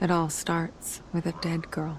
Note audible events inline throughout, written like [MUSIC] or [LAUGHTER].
It all starts with a dead girl.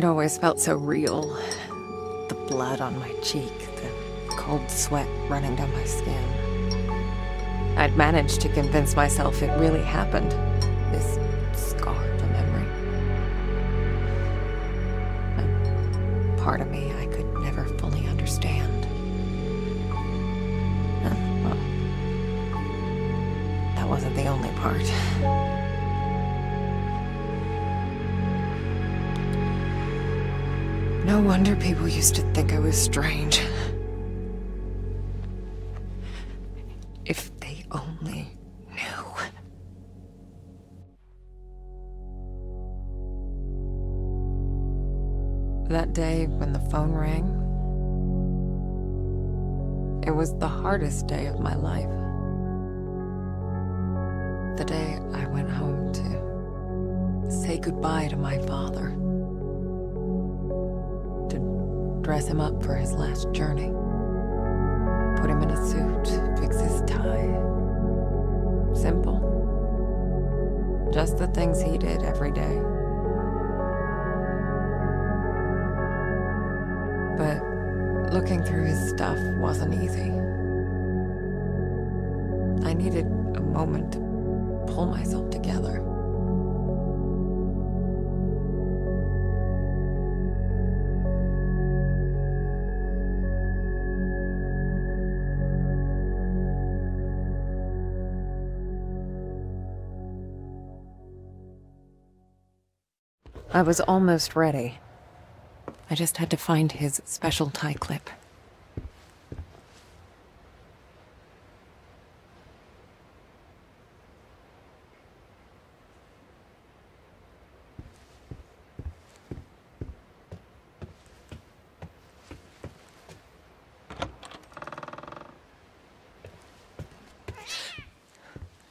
It always felt so real. The blood on my cheek, the cold sweat running down my skin. I'd managed to convince myself it really happened. This scar a memory. And part of me wonder people used to think I was strange. If they only knew. That day when the phone rang, it was the hardest day of my life. The day I went home to say goodbye to my father dress him up for his last journey. Put him in a suit, fix his tie. Simple. Just the things he did every day. But looking through his stuff wasn't easy. I needed a moment to pull myself together. I was almost ready. I just had to find his special tie clip.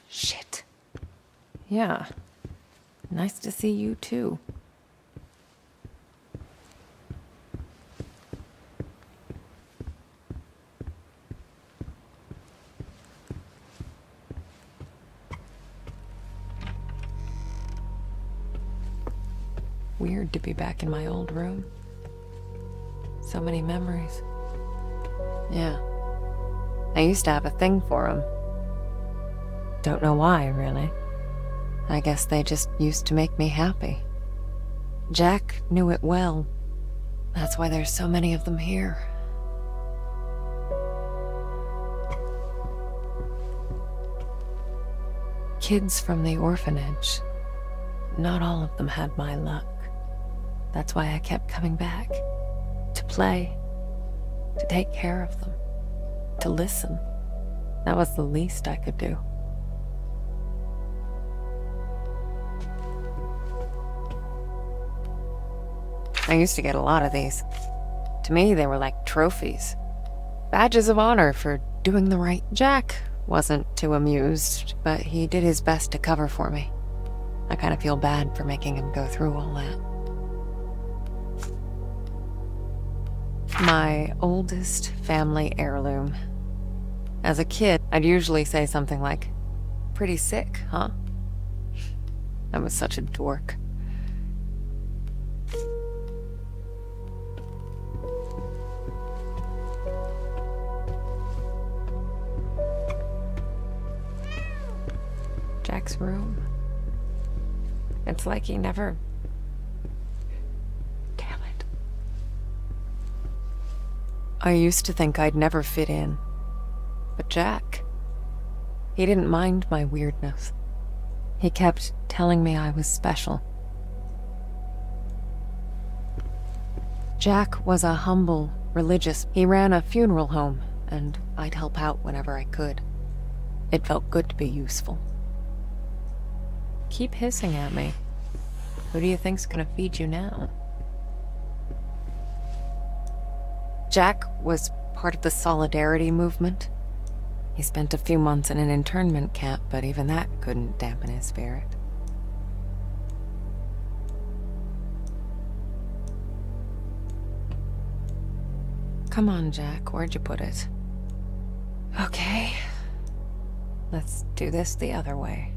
Shit. Yeah. Nice to see you too. Weird to be back in my old room. So many memories. Yeah. I used to have a thing for them. Don't know why, really. I guess they just used to make me happy. Jack knew it well. That's why there's so many of them here. Kids from the orphanage. Not all of them had my luck. That's why I kept coming back. To play. To take care of them. To listen. That was the least I could do. I used to get a lot of these. To me, they were like trophies. Badges of honor for doing the right. Jack wasn't too amused, but he did his best to cover for me. I kind of feel bad for making him go through all that. My oldest family heirloom. As a kid, I'd usually say something like, Pretty sick, huh? I was such a dork. Jack's room. It's like he never... I used to think I'd never fit in. But Jack... He didn't mind my weirdness. He kept telling me I was special. Jack was a humble, religious... He ran a funeral home, and I'd help out whenever I could. It felt good to be useful. Keep hissing at me. Who do you think's gonna feed you now? Jack was part of the Solidarity movement. He spent a few months in an internment camp, but even that couldn't dampen his spirit. Come on, Jack. Where'd you put it? Okay. Let's do this the other way.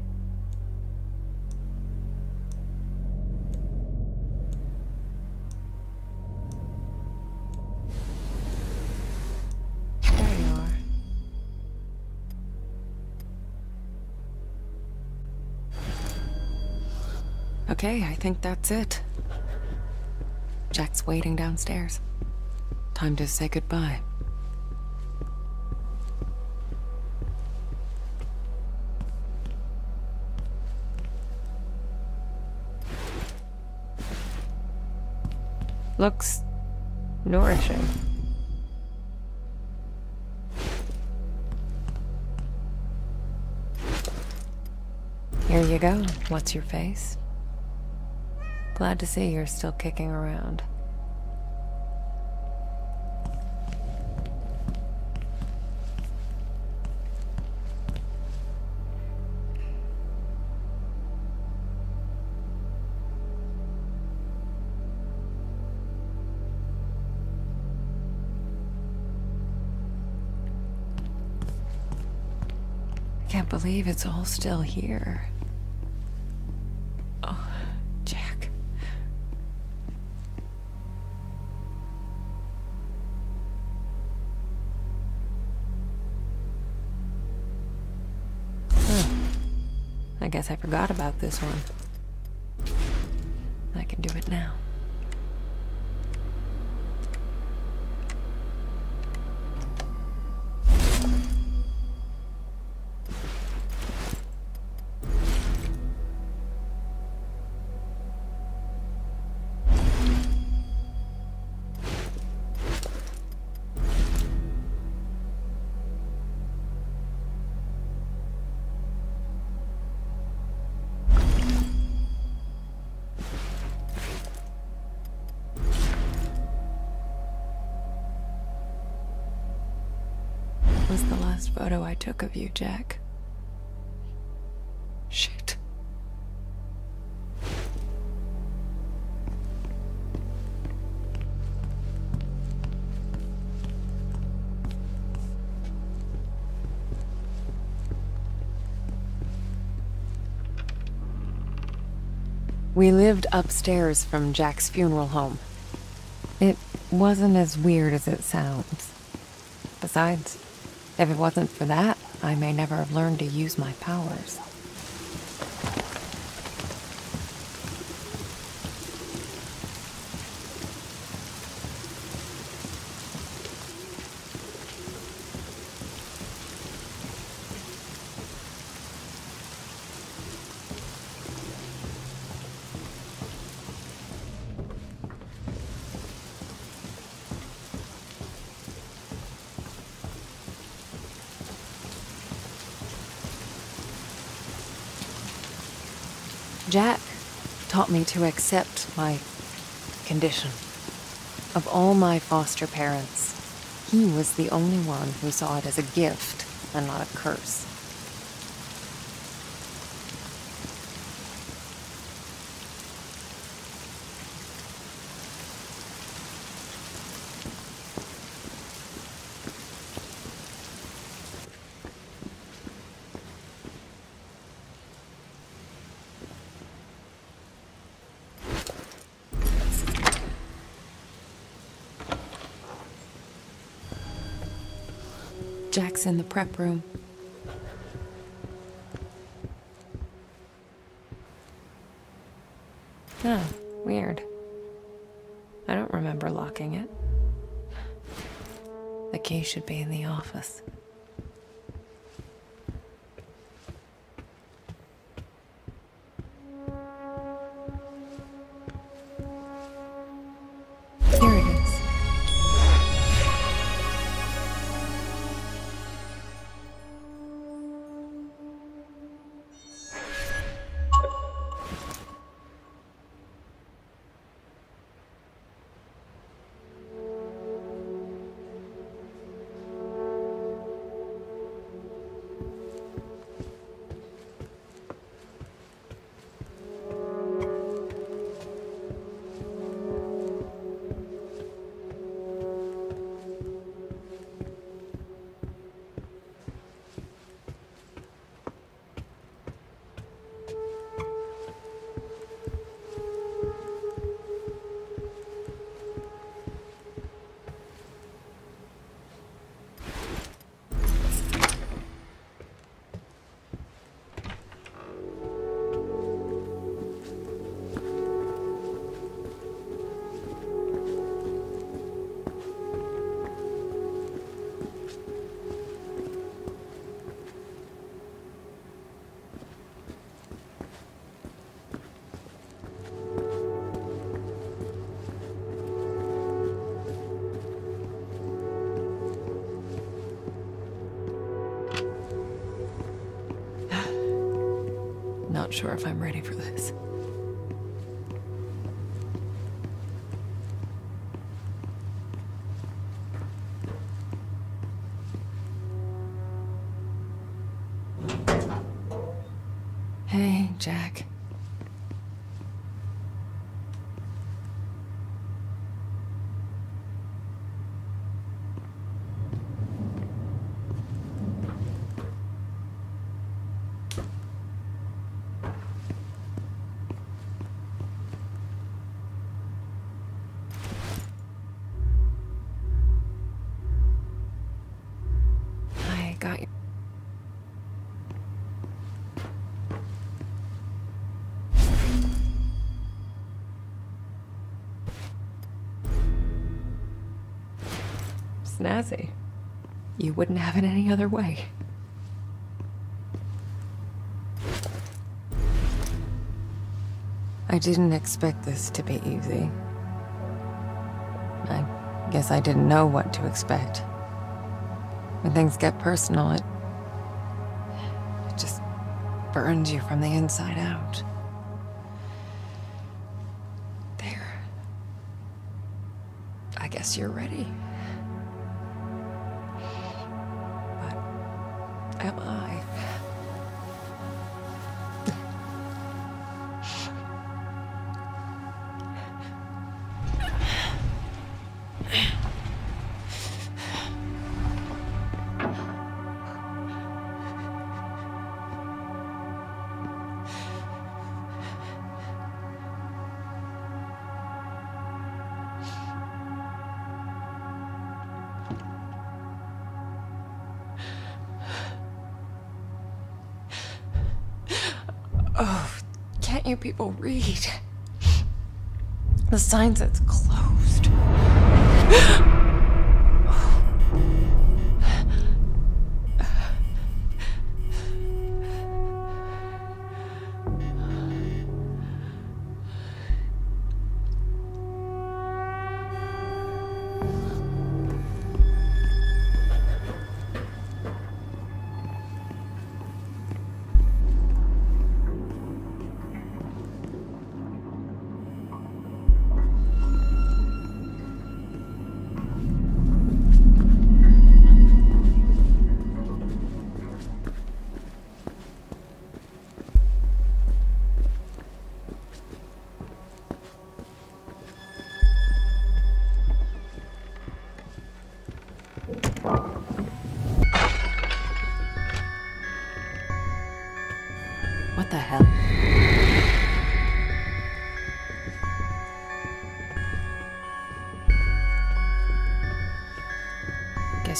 Okay, I think that's it. Jack's waiting downstairs. Time to say goodbye. Looks nourishing. Here you go. What's your face? Glad to see you're still kicking around. I can't believe it's all still here. Guess I forgot about this one. I can do it now. Was the last photo I took of you, Jack. Shit. We lived upstairs from Jack's funeral home. It wasn't as weird as it sounds. Besides, if it wasn't for that, I may never have learned to use my powers. Jack taught me to accept my condition. Of all my foster parents, he was the only one who saw it as a gift and not a curse. In the prep room. Oh, weird. I don't remember locking it. The key should be in the office. Sure if I'm ready for this. Snazzy. You wouldn't have it any other way. I didn't expect this to be easy. I guess I didn't know what to expect. When things get personal, it, it just burns you from the inside out. There. I guess you're ready. Oh, can't you people read? The sign says closed.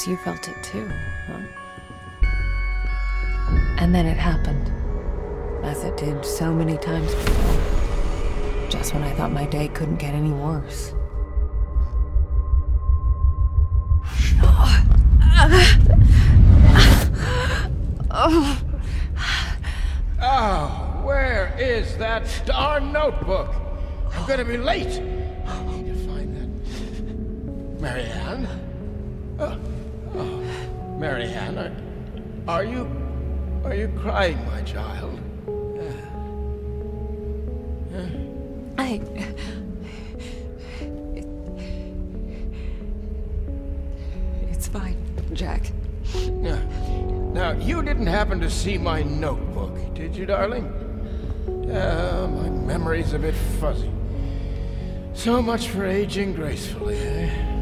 You felt it too, huh? And then it happened. As it did so many times before. Just when I thought my day couldn't get any worse. Oh, where is that darn notebook? I'm gonna be late. I need to find that. Marianne? Oh, oh. Marianne, are, are you... Are you crying, my child? I. It's fine, Jack. Now, now, you didn't happen to see my notebook, did you, darling? Uh, my memory's a bit fuzzy. So much for aging gracefully, eh?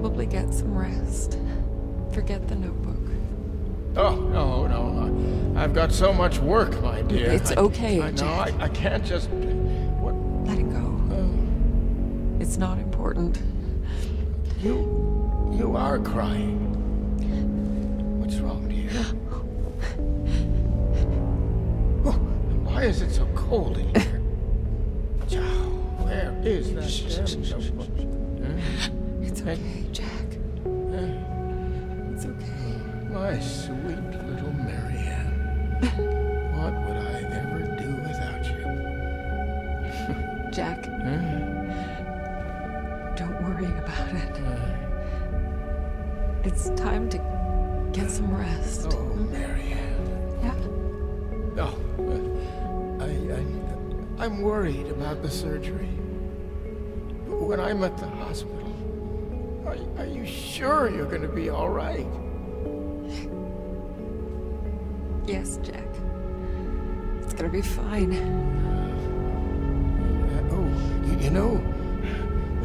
Probably get some rest. Forget the notebook. Oh, no, no, no. I've got so much work, my dear. It's I- okay, I know, Jack. I, I can't just... What? Let it go. Oh, It's not important. you... You are crying. What's wrong, dear? [GASPS] Oh, why is it so cold in here? Where is that damn notebook? Huh? It's okay, My sweet little Marianne. [LAUGHS] What would I ever do without you? [LAUGHS] Jack, Huh? don't worry about it. It's time to get some rest. Oh, Marianne. Yeah? Oh, uh, I, I, I'm worried about the surgery. When I'm at the hospital, are, are you sure you're going to be all right? Yes, Jack. It's gonna be fine. Uh, oh, you, you know,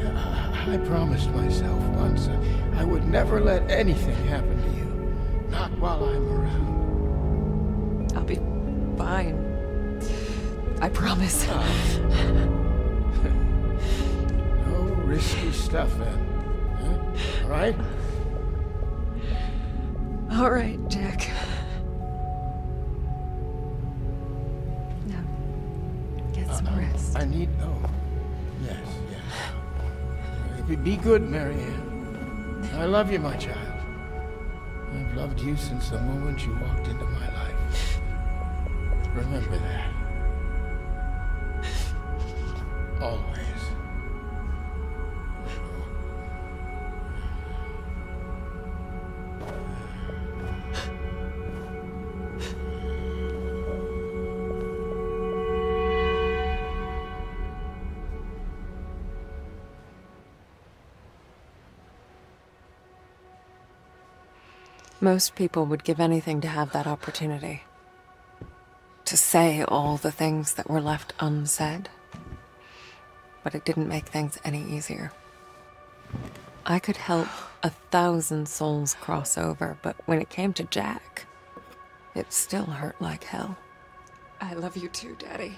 I, I promised myself once uh, I would never let anything happen to you. Not while I'm around. I'll be fine. I promise. No risky stuff, then. Huh? All right? All right, Jack. I need. Oh, yes, yes. Be- Be good, Marianne. I love you, my child. I've loved you since the moment you walked into my life. Remember that. Always. Most people would give anything to have that opportunity. To say all the things that were left unsaid. But it didn't make things any easier. I could help a thousand souls cross over, but when it came to Jack, it still hurt like hell. I love you too, Daddy.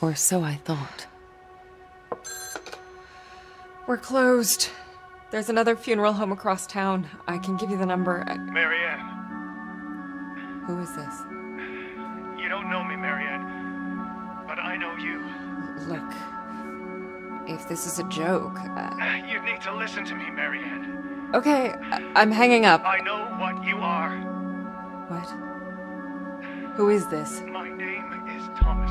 Or so I thought. We're closed. There's another funeral home across town. I can give you the number. Uh, Marianne, Who is this? you don't know me, Marianne, but I know you. Look, if this is a joke. Uh, [SIGHS] You need to listen to me, Marianne. okay, I- I'm hanging up. I know what you are. What? Who is this? My name is Thomas.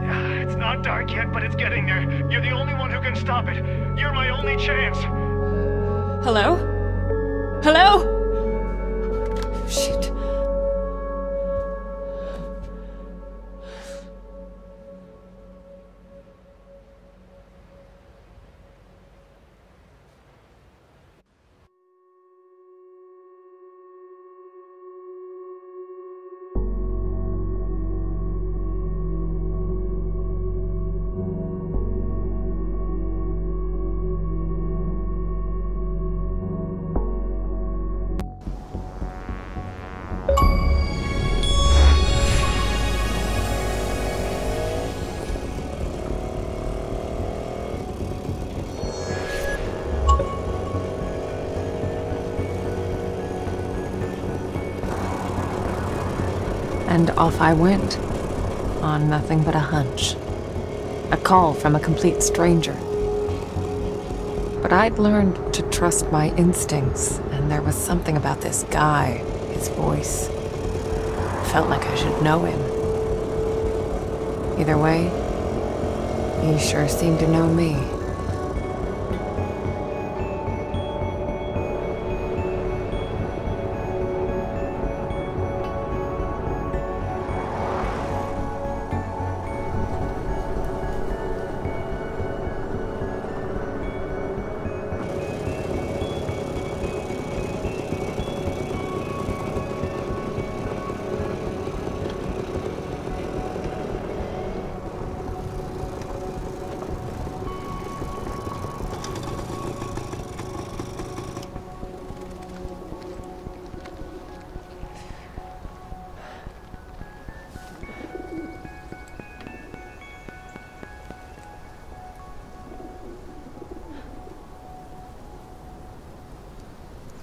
[SIGHS] It's not dark yet, but it's getting there. You're the only one who can stop it. You're my only chance. Hello? Hello? Oh, shit. And off I went, on nothing but a hunch. A call from a complete stranger. But I'd learned to trust my instincts, and there was something about this guy, his voice. Felt like I should know him. Either way, he sure seemed to know me.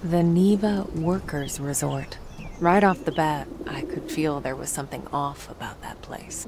The Niwa Workers Resort. Right off the bat, I could feel there was something off about that place.